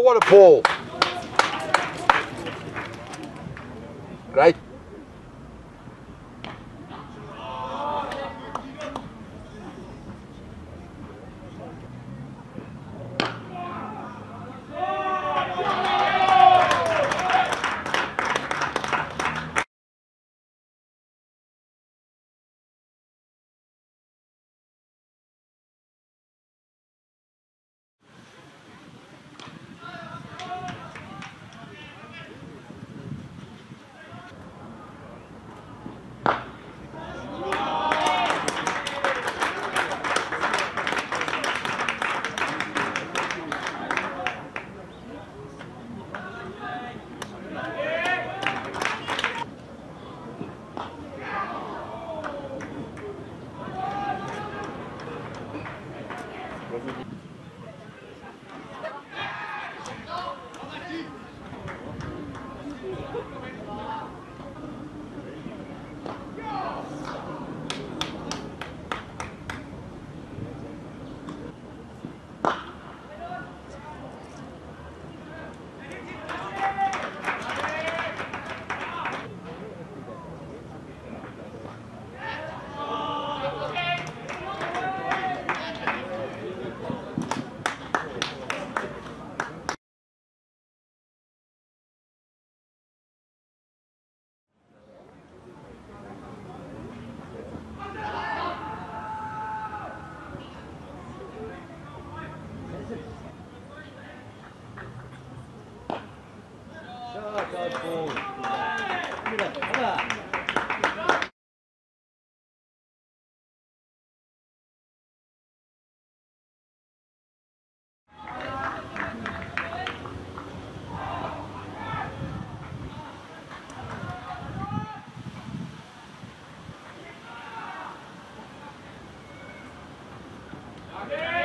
what a ball. Great. Good.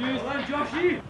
Used. Joshy.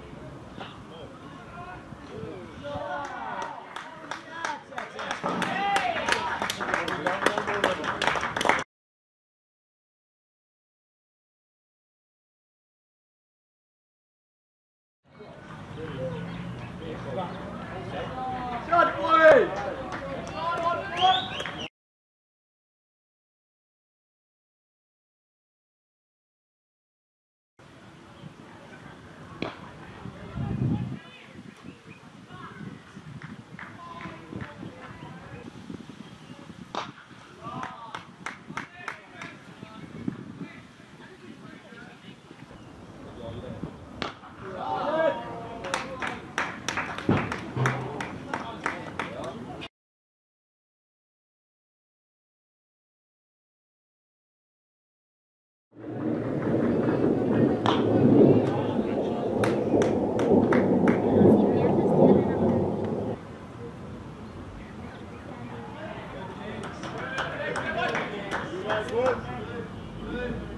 Nice work.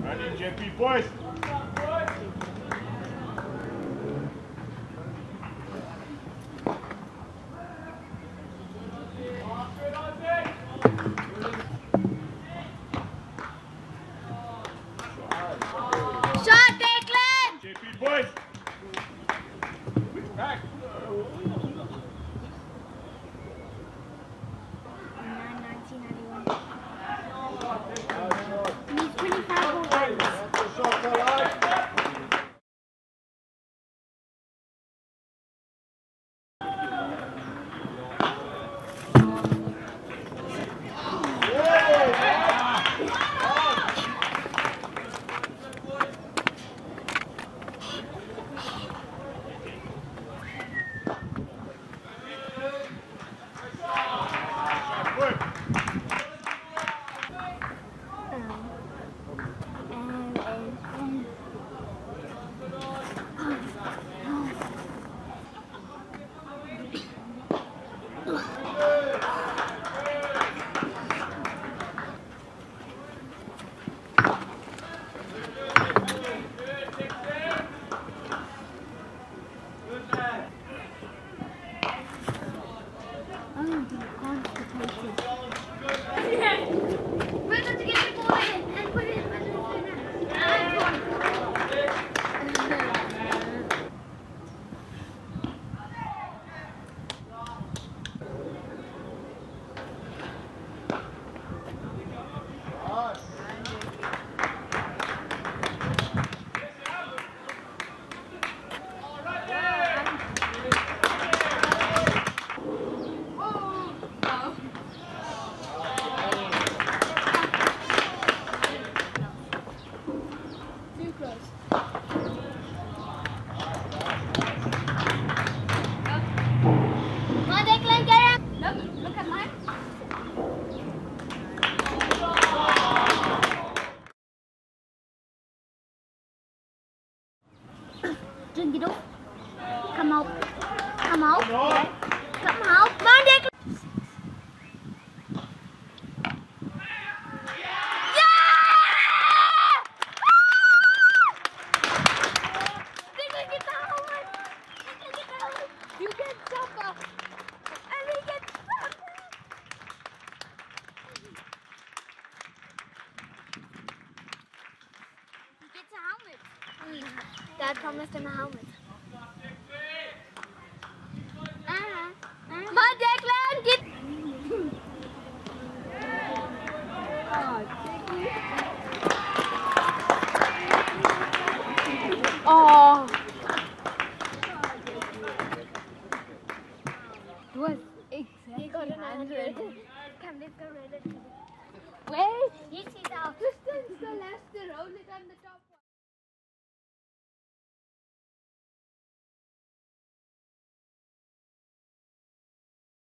I need Jeppe boys. Dad promised him a helmet. Uh-huh. Come on, Declan, get... Oh.